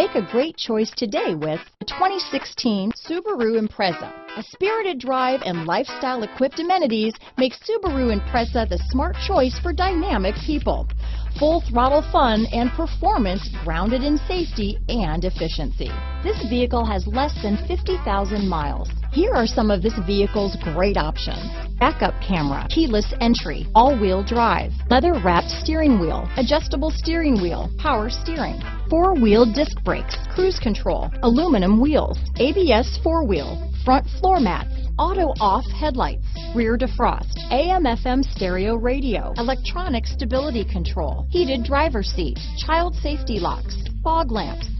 Make a great choice today with the 2016 Subaru Impreza. A spirited drive and lifestyle-equipped amenities make Subaru Impreza the smart choice for dynamic people. Full throttle fun and performance grounded in safety and efficiency. This vehicle has less than 50,000 miles. Here are some of this vehicle's great options. Backup camera, keyless entry, all-wheel drive, leather-wrapped steering wheel, adjustable steering wheel, power steering, four-wheel disc brakes, cruise control, aluminum wheels, ABS four-wheel, front floor mats, auto off headlights, rear defrost, AM FM stereo radio, electronic stability control, heated driver seat, child safety locks, fog lamps,